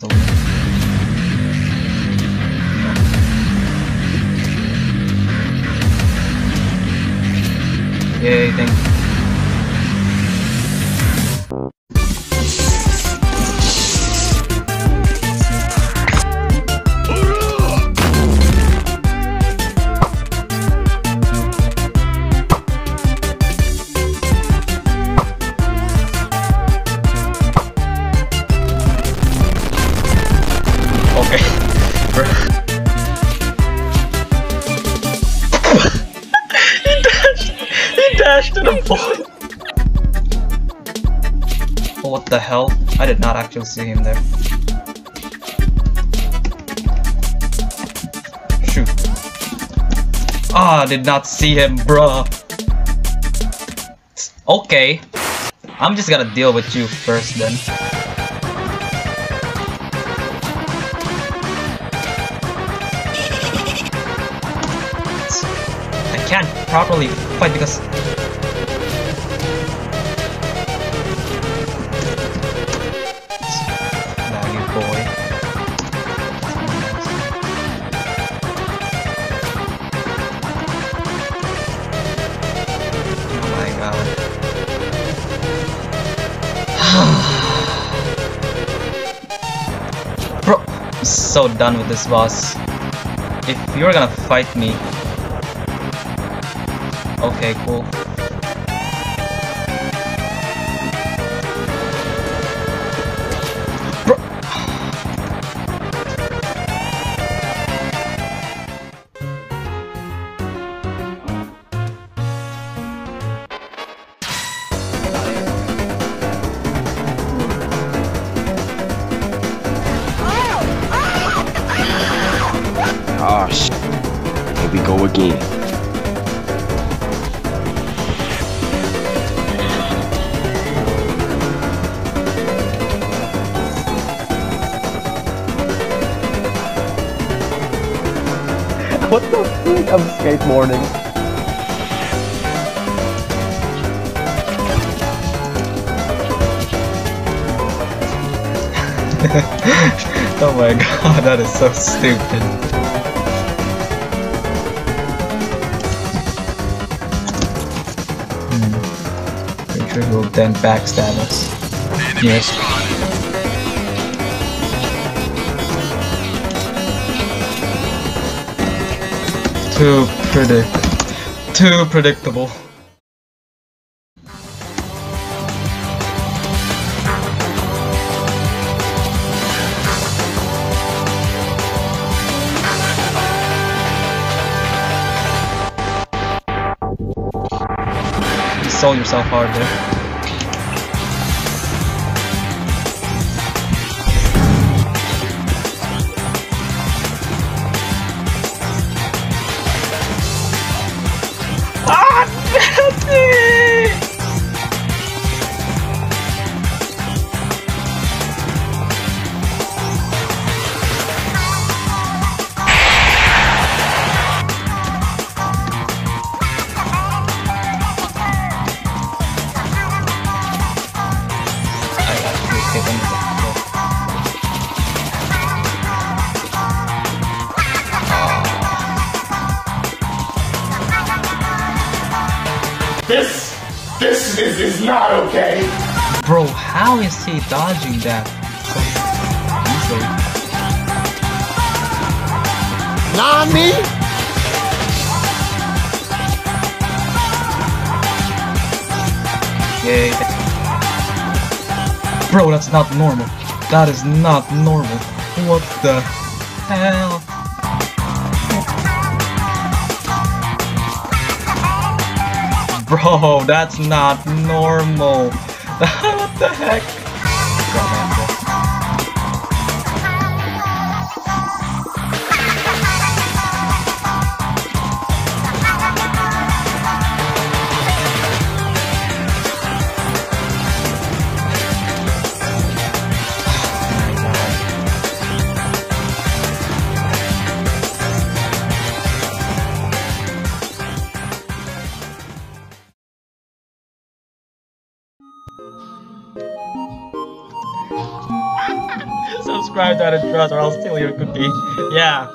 Yay, thank you. The ball. What the hell? I did not actually see him there. Shoot. Ah, did not see him, bruh. Okay. I'm just gonna deal with you first then. I can't properly fight because Bro, I'm so done with this boss. If you're gonna fight me, Okay, cool. Here we go again. What the freak? I'm skateboarding. oh my god, that is so stupid. Sure he'll then backstab us. Yes. Too predict. Too predictable. Sold yourself hard there. Actually hit him with the This, this is, is not okay. Bro, how is he dodging that so easily? Nani? Bro, that's not normal. That is not normal. What the hell? Bro, that's not normal. what the heck? Subscribe to Added Trust or I'll steal your cookie. Yeah.